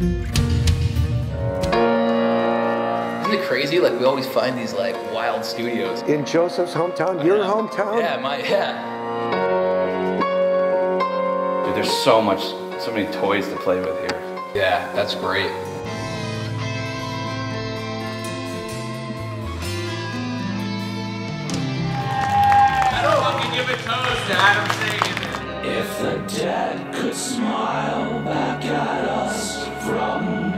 Isn't it crazy? Like we always find these like wild studios. In Joseph's hometown, your Yeah. hometown? Yeah, my yeah. Dude, there's so much, so many toys to play with here. Yeah, that's great. I don't fucking give a toast to Adam Sagan. If the dead could smile back at us from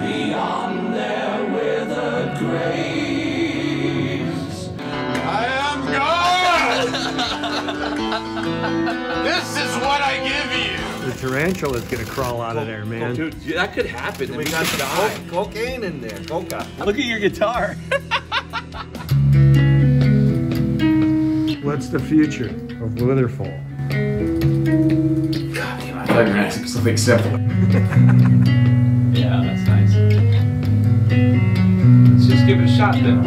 beyond their withered graves. I am God! this is what I give you! The tarantula's gonna crawl out of there, man. Dude, that could happen. we got some co- cocaine in there. Coca. Look at your guitar. What's the future of Witherfall? I thought you were gonna ask something simple. Yeah, that's nice. Let's just give it a shot then.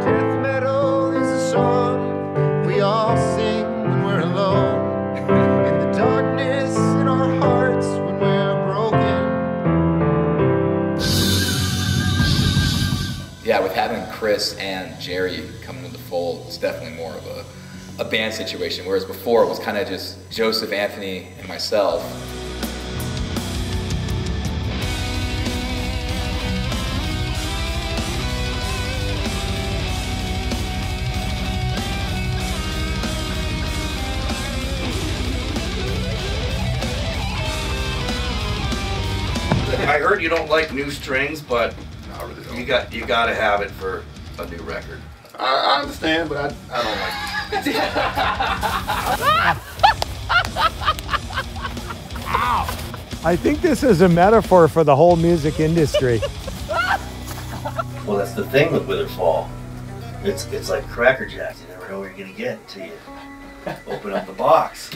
Death metal is a song we all sing when we're alone. In the darkness in our hearts when we're broken. Yeah, with having Chris and Jerry coming into the fold, it's definitely more of a, a band situation. Whereas before it was kind of just Joseph, Anthony, and myself. I heard you don't like new strings, but you got you got to have it for a new record. I, I understand, but I, I don't like it. I think this is a metaphor for the whole music industry. Well, that's the thing with Witherfall. It's it's like Cracker Jacks. You never know what you're gonna get until you open up the box.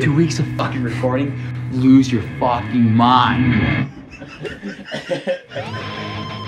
Two weeks of fucking recording, lose your fucking mind.